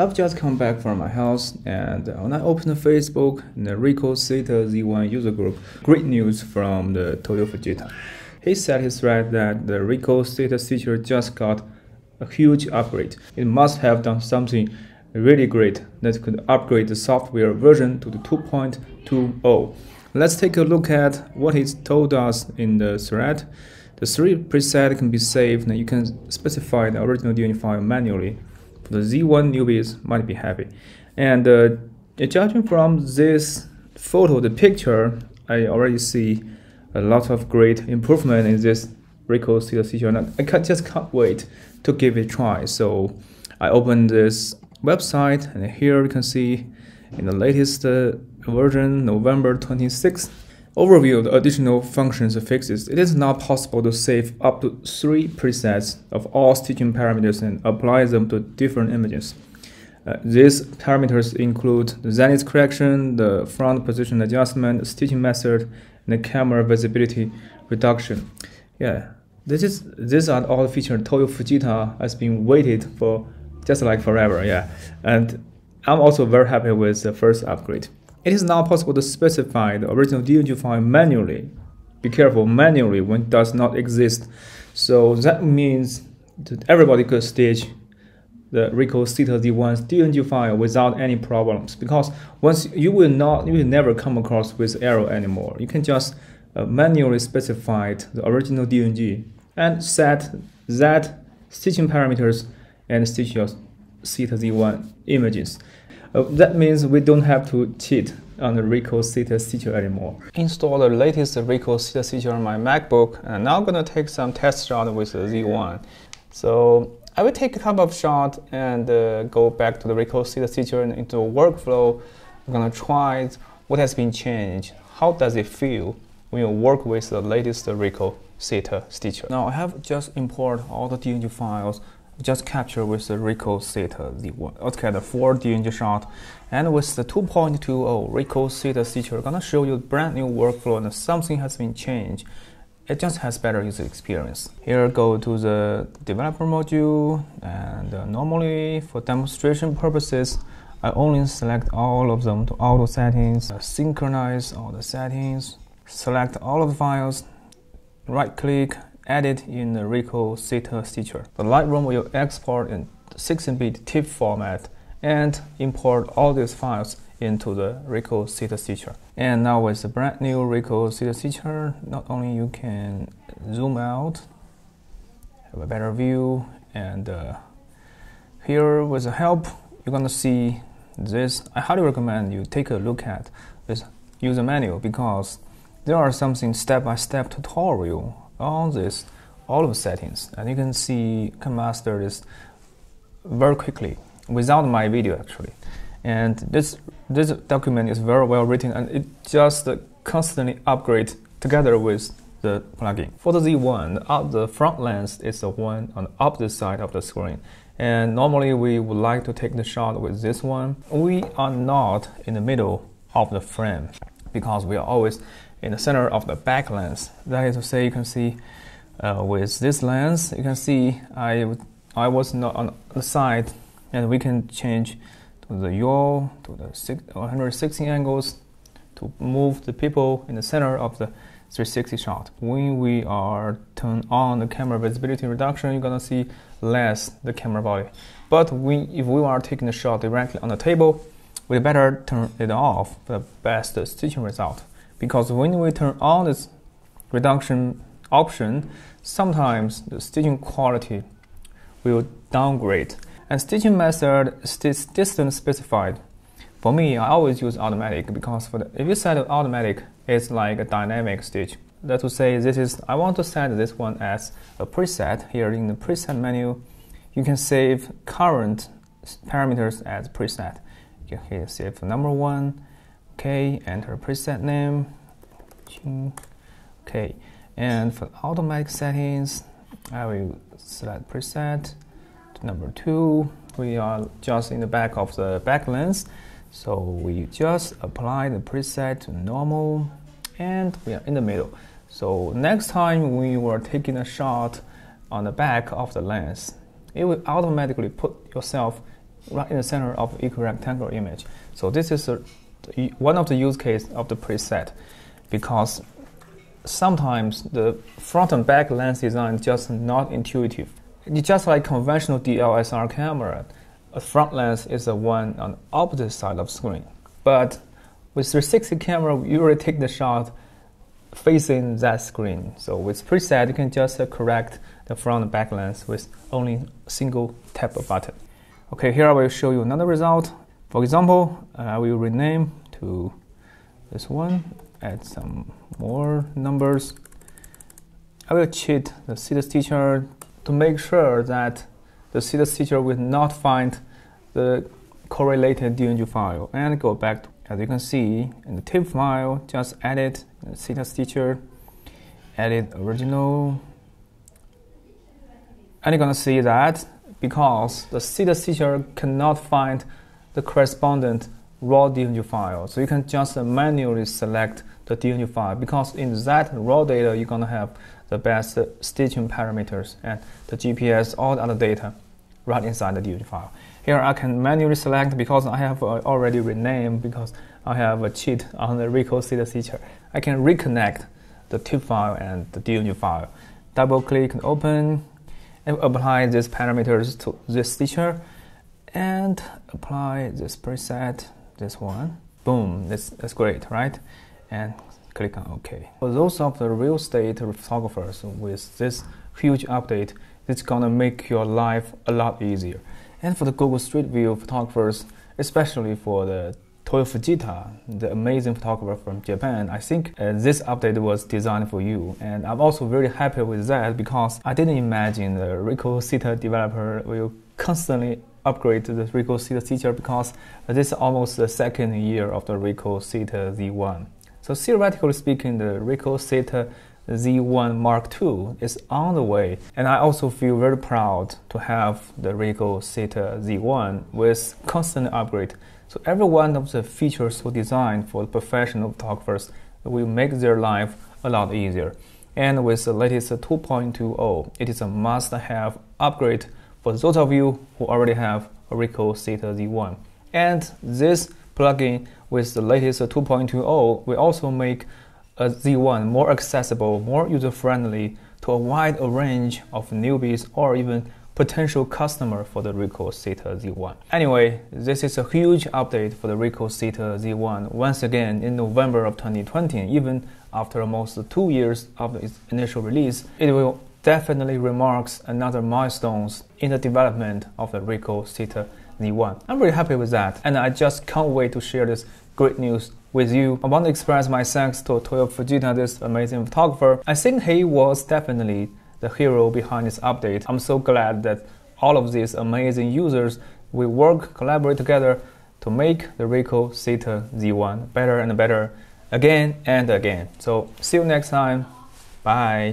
I've just come back from my house and when I opened Facebook the Ricoh Theta Z1 user group, great news from the Toyo Fujita. He said his thread that the Ricoh Theta stitcher just got a huge upgrade. It must have done something really great that could upgrade the software version to the 2.20. Let's take a look at what he told us in the thread. The three preset can be saved and you can specify the original DNG file manually the Z1 newbies might be happy. And uh, judging from this photo, the picture, I already see a lot of great improvement in this Ricoh CLC and I can't, just can't wait to give it a try. So I opened this website and here you can see in the latest uh, version, November 26th, Overview of the additional functions fixes. It is now possible to save up to three presets of all stitching parameters and apply them to different images. Uh, these parameters include the zenith correction, the front position adjustment, stitching method, and the camera visibility reduction. Yeah, this is these are all features Toyo Fujita has been waited for just like forever. Yeah, and I'm also very happy with the first upgrade. It is now possible to specify the original DNG file manually. Be careful, manually when it does not exist. So that means that everybody could stitch the Ricoh Theta Z1's DNG file without any problems because once you will not, you will never come across with error anymore. You can just uh, manually specify the original DNG and set that stitching parameters and stitch your Theta Z1 images. Uh, that means we don't have to cheat on the Ricoh Theta stitcher anymore. Install the latest Ricoh Theta stitcher on my MacBook, and now I'm gonna take some test shot with the Z1. So I will take a couple of shots and uh, go back to the Ricoh Theta stitcher and into workflow. I'm gonna try what has been changed. How does it feel when you work with the latest Ricoh Theta stitcher? Now I have just imported all the DNG files just capture with the Ricoh Theta Z1. Okay, the 4 DNG shot. And with the 2.20 Ricoh Theta stitcher, I'm gonna show you brand new workflow and something has been changed. It just has better user experience. Here, go to the developer module, and uh, normally for demonstration purposes, I only select all of them to auto settings, uh, synchronize all the settings, select all of the files, right click, edit in the Ricoh Theta stitcher. The Lightroom will export in 16-bit TIFF format and import all these files into the Ricoh Theta stitcher. And now with the brand new Ricoh Theta stitcher, not only you can zoom out, have a better view, and uh, here with the help, you're gonna see this. I highly recommend you take a look at this user manual because there are something step-by-step -step tutorial on this all of settings and you can see can master this very quickly without my video actually and this this document is very well written and it just constantly upgrade together with the plugin. For the Z1, uh, the front lens is the one on the opposite side of the screen. And normally we would like to take the shot with this one. We are not in the middle of the frame because we are always in the center of the back lens. That is to say, you can see uh, with this lens, you can see I, I was not on the side, and we can change to the yaw, to the 160 angles to move the people in the center of the 360 shot. When we are turn on the camera visibility reduction, you're gonna see less the camera body. But we, if we are taking the shot directly on the table, we better turn it off for the best stitching result because when we turn on this reduction option, sometimes the stitching quality will downgrade. And stitching method is distance specified. For me, I always use automatic because the, if you set automatic, it's like a dynamic stitch. That to say, this is I want to set this one as a preset. Here in the preset menu, you can save current parameters as preset. You can save number one, Okay, enter preset name. Okay, and for automatic settings, I will select preset number two. We are just in the back of the back lens, so we just apply the preset to normal, and we are in the middle. So next time you are taking a shot on the back of the lens, it will automatically put yourself right in the center of equirectangular image. So this is a, one of the use case of the preset because sometimes the front and back lens design is just not intuitive. It's just like conventional DSLR camera. A front lens is the one on the opposite side of screen. But with 360 camera, we usually take the shot facing that screen. So with preset, you can just correct the front and back lens with only single tap of button. Okay, here I will show you another result. For example, I will rename to this one, add some more numbers. I will cheat the Theta stitcher to make sure that the Theta stitcher will not find the correlated DNG file and go back as you can see in the TIFF file, just edit the Theta stitcher, edit original, and you're gonna see that because the Theta stitcher cannot find the correspondent raw DNG file. So you can just manually select the DNG file because in that raw data, you're going to have the best stitching parameters and the GPS, all the other data right inside the DNG file. Here I can manually select because I have uh, already renamed because I have a cheat on the Ricoh Theta stitcher. I can reconnect the TIFF file and the DNG file. Double click and open and apply these parameters to this stitcher and apply this preset, this one. Boom, that's, that's great, right? And click on OK. For those of the real estate photographers with this huge update, it's gonna make your life a lot easier. And for the Google Street View photographers, especially for the Toyo Fujita, the amazing photographer from Japan, I think uh, this update was designed for you. And I'm also very happy with that because I didn't imagine the Ricoh Theta developer will constantly upgrade the Ricoh Theta stitcher because this is almost the second year of the Ricoh Theta Z1. So theoretically speaking, the Ricoh Theta Z1 Mark II is on the way, and I also feel very proud to have the Ricoh Theta Z1 with constant upgrade. So every one of the features were designed for professional photographers will make their life a lot easier. And with the latest 2.20, it is a must-have upgrade for those of you who already have a Ricoh Theta Z1. And this plugin with the latest 2.20 will also make a Z1 more accessible, more user-friendly to a wide range of newbies or even potential customer for the Ricoh Theta Z1. Anyway, this is a huge update for the Ricoh Theta Z1 once again in November of 2020. Even after almost two years of its initial release, it will definitely remarks another milestones in the development of the Ricoh Theta Z1. I'm really happy with that, and I just can't wait to share this great news with you. I want to express my thanks to Toyo Fujita, this amazing photographer. I think he was definitely the hero behind this update. I'm so glad that all of these amazing users will work, collaborate together to make the Ricoh Theta Z1 better and better again and again. So see you next time. Bye.